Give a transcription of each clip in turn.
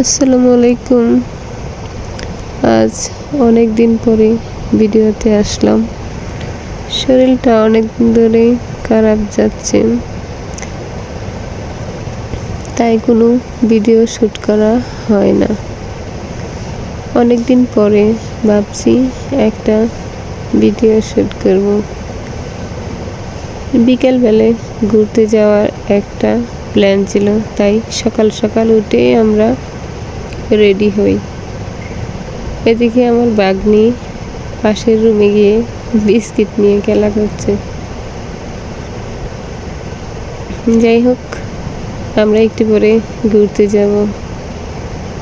আসসালামু আলাইকুম। আজ অনেক দিন পরে ভিডিওতে আসলাম। শরীরটা অনেক দিন ধরে খারাপ যাচ্ছে। তাই কোনো ভিডিও শ্যুট করা হয় না। অনেক দিন পরে ভাবছি একটা ভিডিও শ্যুট করব। বিকেলবেলে ঘুরতে যাওয়ার একটা প্ল্যান ছিল, তাই সকাল সকাল উঠে আমরা রেডি হই। এদিকে আমার বাগনি পাশের রুমে গিয়ে বিস্কিট নিয়ে খেলা করছে। যাই হোক, আমরা একটু পরে ঘুরতে যাব।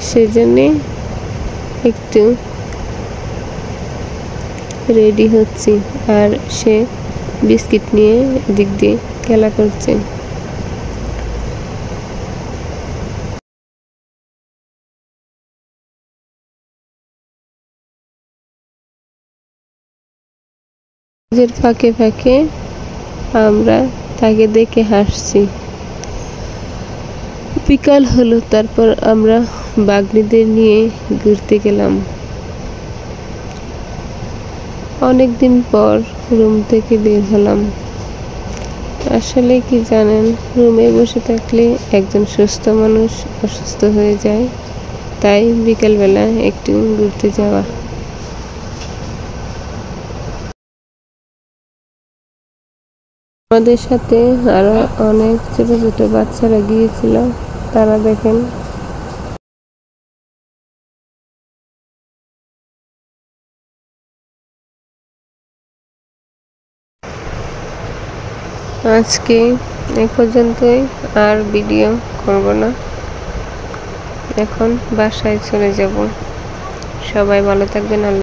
সেজন্যে একটু রেডি হচ্ছি। আর সে বিস্কিট নিয়ে দিক দিয়ে খেলা করছে। কাজের ফাঁকে ফাঁকে আমরা তাকে দেখে হাসছি। বিকাল হলো, তারপর আমরা বাগনিদের নিয়ে ঘুরতে গেলাম। অনেক দিন পর রুম থেকে বের হলাম। আসলে কি জানেন, রুমে বসে থাকলে একজন সুস্থ মানুষ অসুস্থ হয়ে যায়, তাই বিকেলবেলা একটু ঘুরতে যাওয়া। আমাদের সাথে আরও অনেক ছোট ছোট বাচ্চারা গিয়েছিল। তারা দেখেন। আজকে এ পর্যন্তই, আর ভিডিও করব না। এখন বাসায় চলে যাব। সবাই ভালো থাকবেন, আল্লাহ